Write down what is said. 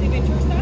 invested yourself.